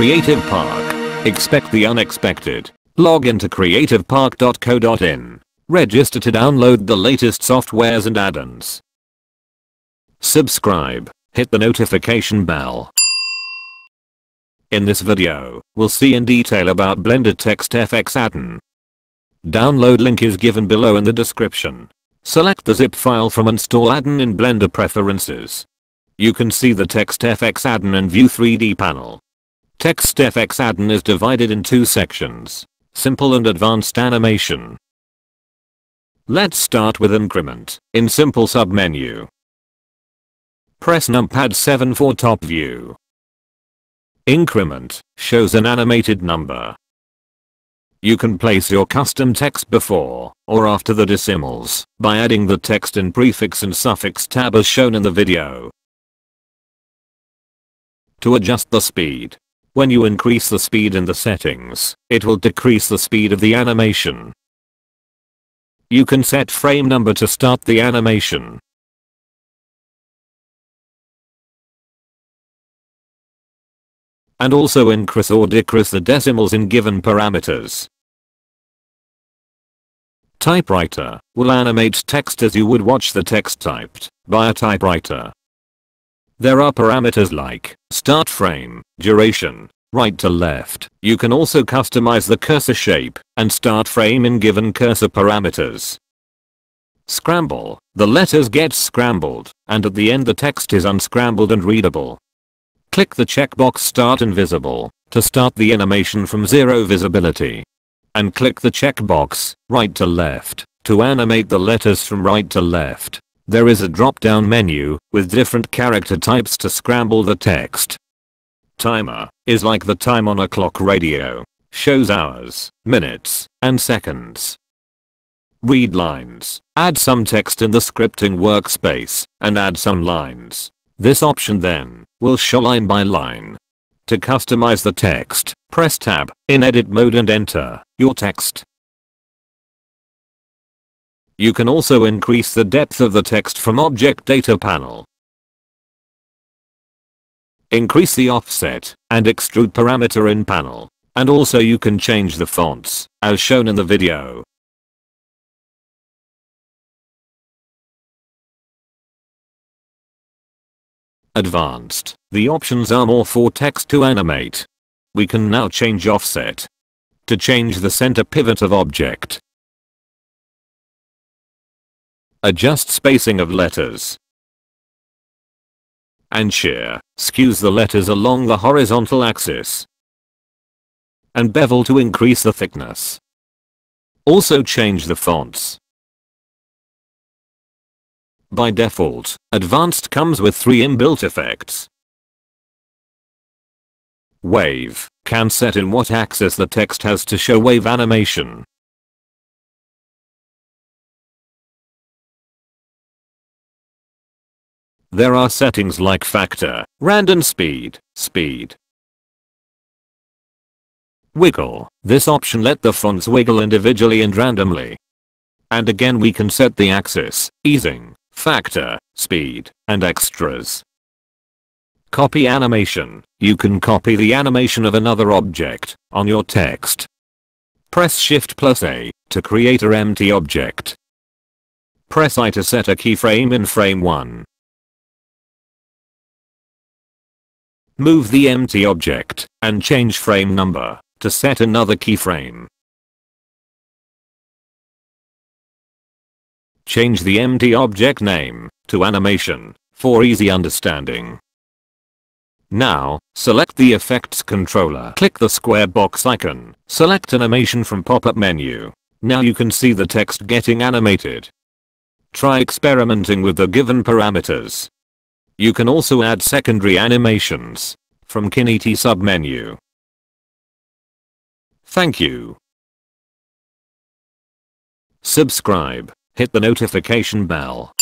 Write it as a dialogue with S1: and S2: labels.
S1: Creative Park. Expect the unexpected. Log into creativepark.co.in. Register to download the latest softwares and add-ons. Subscribe. Hit the notification bell. In this video, we'll see in detail about Blender TextFX add-on. Download link is given below in the description. Select the zip file from install add-on in Blender Preferences. You can see the TextFX add-on and View 3D panel. TextFX add-on is divided in two sections, Simple and Advanced Animation. Let's start with Increment, in Simple submenu. Press numpad 7 for top view. Increment shows an animated number. You can place your custom text before or after the decimals by adding the text in prefix and suffix tab as shown in the video. To adjust the speed. When you increase the speed in the settings, it will decrease the speed of the animation. You can set frame number to start the animation. And also increase or decrease the decimals in given parameters. Typewriter will animate text as you would watch the text typed by a typewriter. There are parameters like start frame, duration, right to left. You can also customize the cursor shape and start frame in given cursor parameters. Scramble. The letters get scrambled and at the end the text is unscrambled and readable. Click the checkbox start invisible to start the animation from zero visibility. And click the checkbox right to left to animate the letters from right to left. There is a drop down menu with different character types to scramble the text. Timer is like the time on a clock radio. Shows hours, minutes, and seconds. Read lines. Add some text in the scripting workspace and add some lines. This option then will show line by line. To customize the text, press tab in edit mode and enter your text. You can also increase the depth of the text from object data panel. Increase the offset and extrude parameter in panel. And also you can change the fonts, as shown in the video. Advanced. The options are more for text to animate. We can now change offset. To change the center pivot of object, Adjust spacing of letters. And shear, skews the letters along the horizontal axis. And bevel to increase the thickness. Also change the fonts. By default, Advanced comes with three inbuilt effects. Wave, can set in what axis the text has to show wave animation. There are settings like factor, random speed, speed. Wiggle. This option let the fonts wiggle individually and randomly. And again we can set the axis, easing, factor, speed, and extras. Copy animation. You can copy the animation of another object on your text. Press Shift plus A to create a empty object. Press I to set a keyframe in frame 1. Move the empty object and change frame number to set another keyframe. Change the empty object name to animation for easy understanding. Now, select the effects controller. Click the square box icon. Select animation from pop-up menu. Now you can see the text getting animated. Try experimenting with the given parameters. You can also add secondary animations from Kinity submenu. Thank you. Subscribe, hit the notification bell.